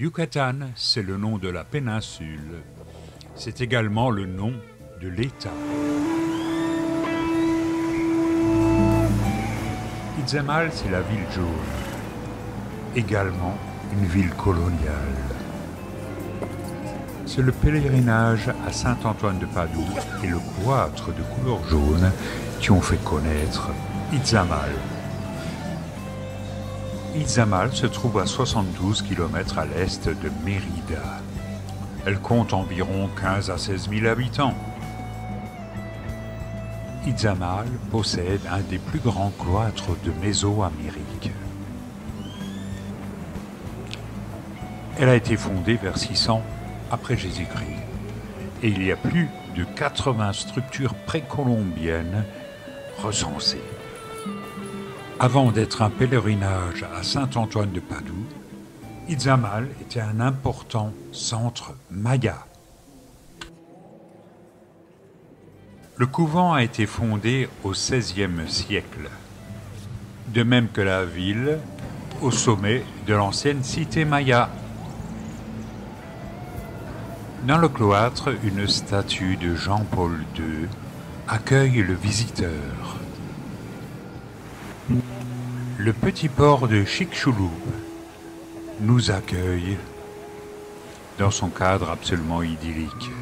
Yucatan, c'est le nom de la péninsule. C'est également le nom de l'État. Izamal, c'est la ville jaune. Également une ville coloniale. C'est le pèlerinage à Saint-Antoine de Padoue et le cloître de couleur jaune qui ont fait connaître Izamal. Izamal se trouve à 72 km à l'est de Mérida. Elle compte environ 15 à 16 000 habitants. Izamal possède un des plus grands cloîtres de Mésoamérique. Elle a été fondée vers 600 après Jésus-Christ et il y a plus de 80 structures précolombiennes recensées. Avant d'être un pèlerinage à Saint-Antoine de Padoue, Izamal était un important centre maya. Le couvent a été fondé au XVIe siècle, de même que la ville au sommet de l'ancienne cité maya. Dans le cloître, une statue de Jean-Paul II accueille le visiteur. Le petit port de Chicxulub nous accueille dans son cadre absolument idyllique.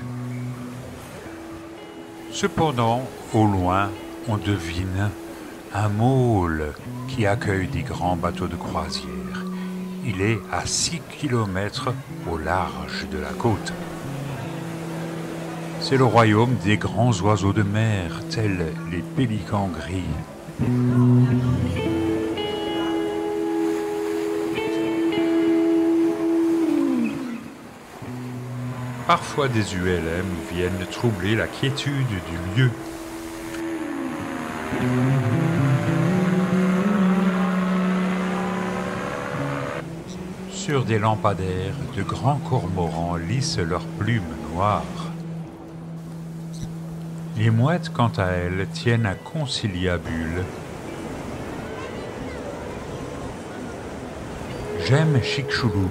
Cependant, au loin, on devine un môle qui accueille des grands bateaux de croisière. Il est à 6 km au large de la côte. C'est le royaume des grands oiseaux de mer, tels les pélicans gris. Parfois des ULM viennent troubler la quiétude du lieu. Sur des lampadaires, de grands cormorans lissent leurs plumes noires. Les mouettes, quant à elles, tiennent à conciliabule. J'aime Chicxulub,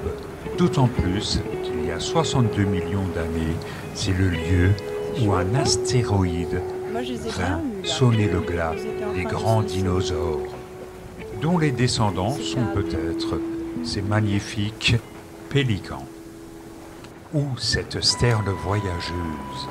d'autant plus qu'il y a 62 millions d'années, c'est le lieu où un astéroïde vint sonner le glas des grands dinosaures, dont les descendants sont peut-être ces magnifiques pélicans. Ou cette sterne voyageuse